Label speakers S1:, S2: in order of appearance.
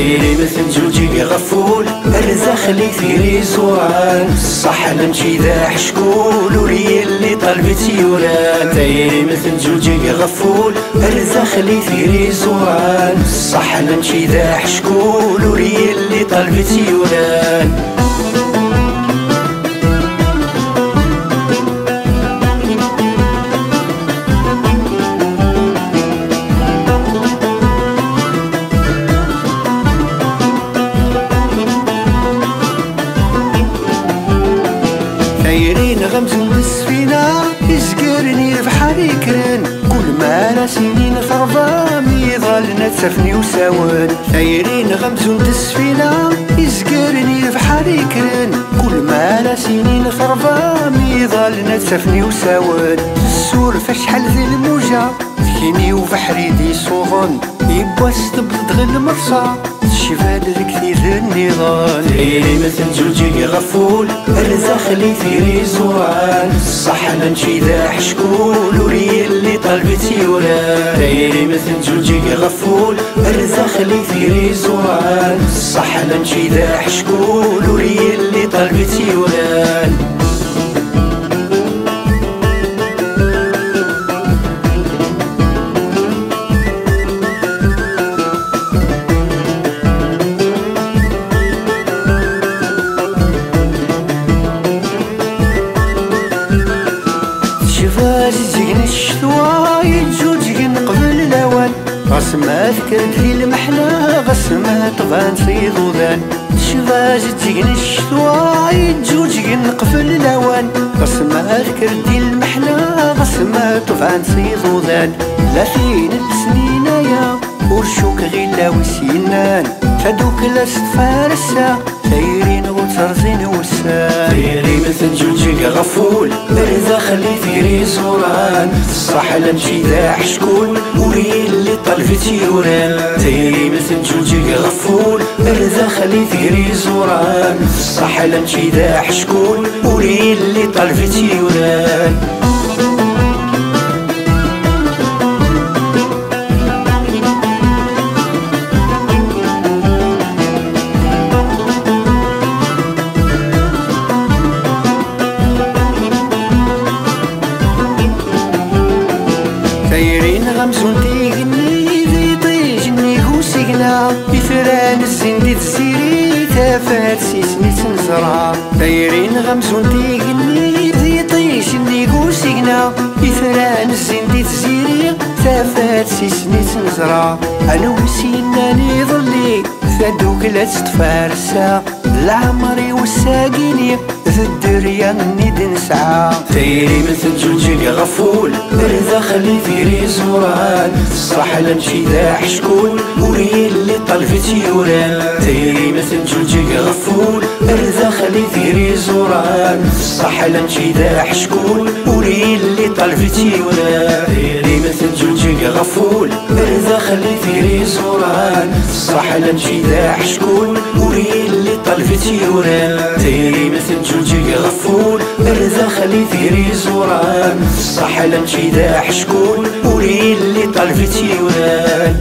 S1: دايري مثل جوجي غفول الرزاق اللي ثيري زوران صح نمشي ذا حشكول وري اللي طلبت يوران دايري مثل جوجي غفول الرزاق اللي ثيري زوران صح نمشي ذا حشكول وري اللي طلبت يوران
S2: غمزون بالسفينة يزقرني بحر يكرن كل ما أنا سنين فرضا ميظلنا تسفني وساون دايرين غمزون بالسفينة يزقرني بحر يكرن كل ما أنا سنين فرضا ميظلنا تسفني وساون السور فشحال ذي الموجة ذكيني وبحري دي صوغن. يبوا ستبلد غير المرصى شفاد ذيك النظام
S1: ديري مثل جوجي غفول اللي في زوران صح نمشي ذا حشكول وري اللي طلبت يوران ديري مثل جوجي غفول الرزاق اللي في زوران صح نمشي ذا حشكول وري اللي طلبت يوران
S2: غس ما ذكرت في المحنة غس ما طبان صيد وذان شفاج تجين الشتوى يتزوج قبل الأوان. غس ما ذكرت في المحنة غس ما طبان صيد وذان ثلاثين السنين يا ورشوك غلا وسينان. فدوك لاست فارسة سايرين وترزين وسان
S1: ديري مثل جوجي غفول برزا خلي ثيري زوران صح لمشي ذا حشكول وري اللي طلفت يوران ديري مثل جوجي غفول برزا خلي ثيري زوران صح لمشي ذا حشكول وري
S2: غمزون تيغني ذي طيجني هو سيقنا يفران الزندي تزيري تافات سيسني تنزرع. دايرين غمزون تيغني ذي طيجني هو سيقنا يفران الزندي تزيري تافات سيسني تنزرع. أنا وسينا نظلي فدوك لا تتفارسا. العمري والساقيني ذا الدريا نيد نسعى.
S1: دايري مثل جوجي غفول برزا خلي في زوران صح لمشي ذا حشكول وري اللي طلفت يوران دايري مثل جوجي غفول برزا خلي في زوران صح لمشي ذا حشكول وري اللي طلفت يوران دايري مثل جوجي غفول برزا خلي في زوران صح لمشي ذا حشكول وري اللي طلفت يوران دايري مثل جوجي غفول برزا خلي في زوران صح لمشي ذا حشكول وري اللي طلفت يوران